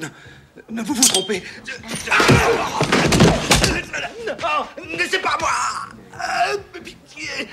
Non, non, vous vous trompez. Non, laissez pas moi Pitié